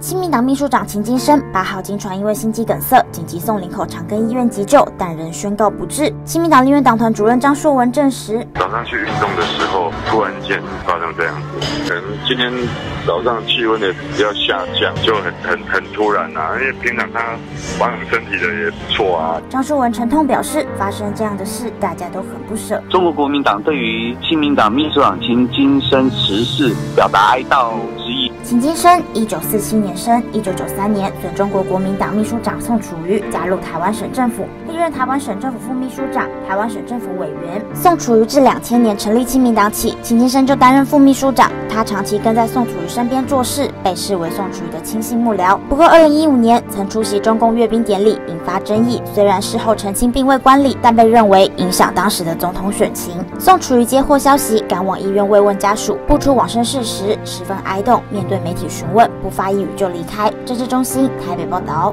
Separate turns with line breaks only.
亲民党秘书长秦金生八号经传因为心肌梗塞紧急送林口长庚医院急救，但仍宣告不治。亲民党立院党团主任张硕文证实，
早上去运动的时候，突然间发生这样子，可能今天早上气温也比较下降，就很很很突然啊。因为平常他保养身体的也不错啊。
张硕文沉痛表示，发生这样的事，大家都很不舍。
中国国民党对于亲民党秘书长秦金生辞世表达哀悼之意。
秦金生，一九四七年生，一九九三年随中国国民党秘书长宋楚瑜加入台湾省政府，历任台湾省政府副秘书长、台湾省政府委员。宋楚瑜自两千年成立亲民党起，秦金生就担任副秘书长。他长期跟在宋楚瑜身边做事，被视为宋楚瑜的亲信幕僚。不过，二零一五年曾出席中共阅兵典礼，引发争议。虽然事后澄清并未观礼，但被认为影响当时的总统选情。宋楚瑜接获消息，赶往医院慰问家属，不出往生事实，十分哀动。面对媒体询问不发一语就离开。政治中心台北报道。